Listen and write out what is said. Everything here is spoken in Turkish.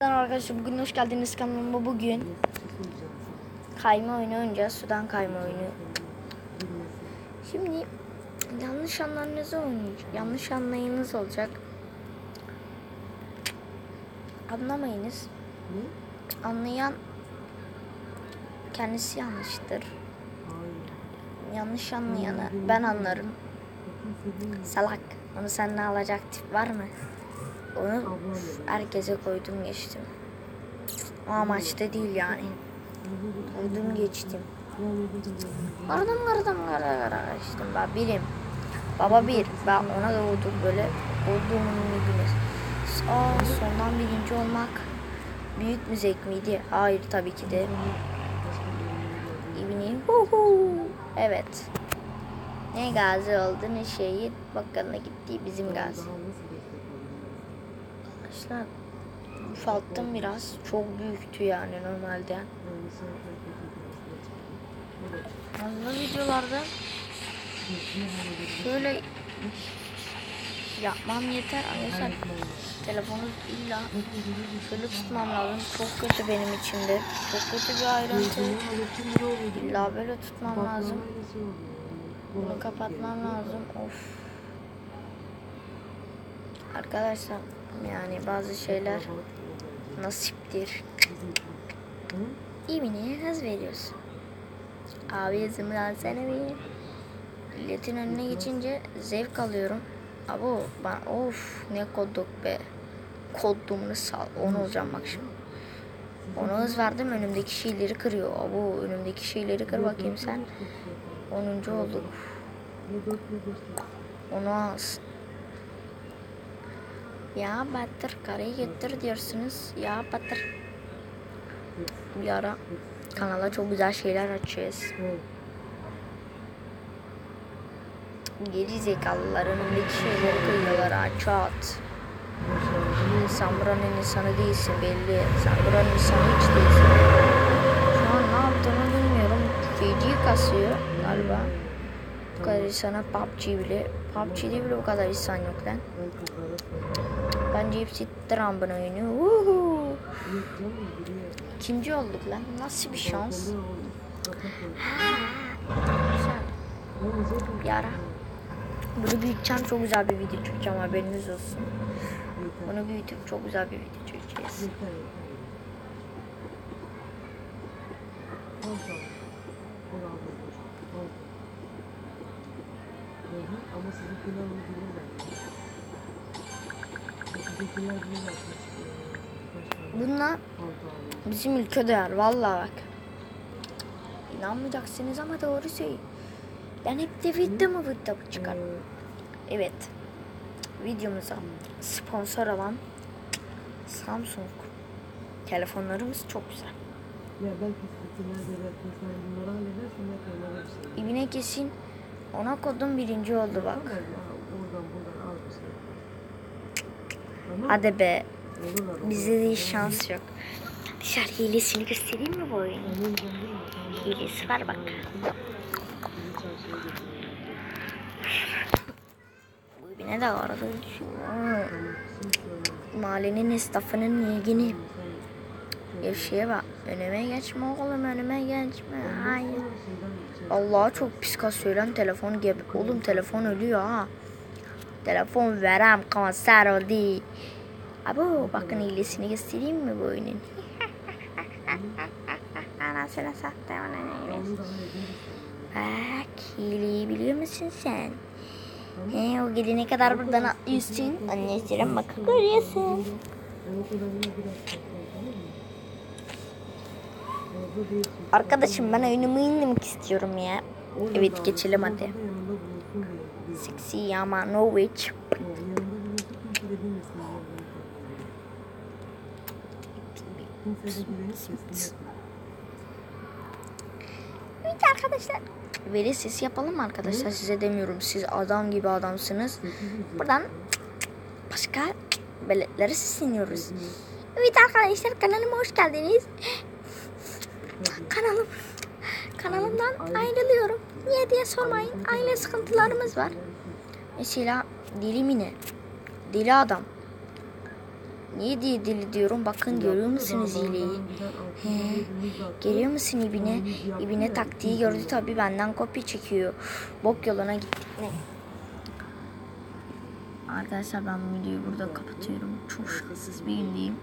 Merhaba Arkadaşlar bugün hoş geldiniz kanalıma. Bugün kayma oyunu oynayacağız. Sudan kayma oyunu. Şimdi yanlış anlarınızı oynayacağız yanlış anlayınız olacak. Anlamayınız. Anlayan kendisi yanlıştır. Yanlış anlayanı ben anlarım. Salak. Onu sen ne alacak tip var mı onu herkese koydum geçtim. O amaçta değil yani. Koydum geçtim. Aradan aradan ara ara geçtim. Ben birim. Baba bir. Ben ona da vurdum böyle. Olduğumun biliniz. Aa sondan birinci olmak büyük bir zevk miydi? Hayır tabii ki de. İbni. Evet. Ne gazi oldu ne şehit. Bakalım gitti bizim gazi. Arkadaşlar ufalttım biraz. Çok büyüktü yani normalde. Fazla videolarda şöyle yapmam yeter arkadaşlar. Telefonu illa şöyle tutmam lazım. Çok kötü benim içimde. Çok kötü bir ayrıntı. İlla böyle tutmam lazım. Bunu kapatmam lazım. Of. Arkadaşlar yani bazı şeyler nasiptir. İbniye hız veriyorsun. Abi yazımı alsana bir. Milletin önüne geçince zevk alıyorum. Abo ben of ne koduk be. Kodumunu sal. Onu olacağım bak şimdi. Ona hız verdim önümdeki şeyleri kırıyor. Abo önümdeki şeyleri kır bakayım sen. 10. olduk. Onu alsın. Ya Batır karayı getir diyorsunuz. Ya Batır. Bir ara kanala çok güzel şeyler açacağız. Geri zekalılar önündeki şeyleri kıyıyorlar ha çat. Sen buranın insanı değilsin belli. Sen buranın insanı hiç değilsin. Şu an ne yaptığımı bilmiyorum. Feci kasıyor galiba. Bu kadar insana PUBG bile. PUBG'de bile bu kadar insan yok lan. Bence hepsi Trump'ın oyunu. Uhu. İkinci olduk lan. Nasıl bir şans? Bir ara. Bunu büyüteceğim. Çok güzel bir video çekeceğim. Haberiniz olsun. Bunu büyütüp çok güzel bir video çekeceğiz. Ama. Sizinkiler bunu yapmış. Bununla bizim ülke değer. Vallahi bak. İnanmayacaksınız ama doğru söyleyeyim. Ben hep de video mu video çıkarım. Evet. Videomuza sponsor olan Samsung telefonlarımız çok güzel. Ya şey. İbine kesin ona kodum birinci oldu bak. Oradan buradan al şey. Hadi be. Bizde de hiç şans yok. Dışarı hilesini göstereyim mi bu tamam. Hilesi var bak. Bu ibine de söyle. mahallenin esnafının ilgini Yaşaya bak. Önüme geçme oğlum önüme geçme. Hayır. Allah'a çok pis kasıyor lan telefon gibi. Oğlum telefon ölüyor ha. Telefon verem kanser oldu. Abo bakın iyilesini göstereyim mi bu oyunun? Anasını sattı ona ederiz. Bak hileyi biliyor musun sen? He, o gidene kadar buradan atlıyorsun. Anneciğim bak görüyorsun. Arkadaşım ben oyunumu indirmek istiyorum ya. Evet geçelim hadi. Teslim etmesin. Evet arkadaşlar. Veri sesi yapalım mı arkadaşlar? Size demiyorum. Siz adam gibi adamsınız. Buradan başka beletlere sesleniyoruz. Evet arkadaşlar kanalıma hoş geldiniz. Kanalım kanalımdan ayrılıyorum. Niye diye sormayın. Aile sıkıntılarımız var. Mesela deli mine. Deli adam. Niye diye deli diyorum. Bakın görüyor musunuz hileyi? He. Geliyor musun ibine? İbine taktiği gördü tabi benden kopya çekiyor. Bok yoluna gittik ne? Arkadaşlar ben bu videoyu burada kapatıyorum. Çok şanssız bir gündeyim.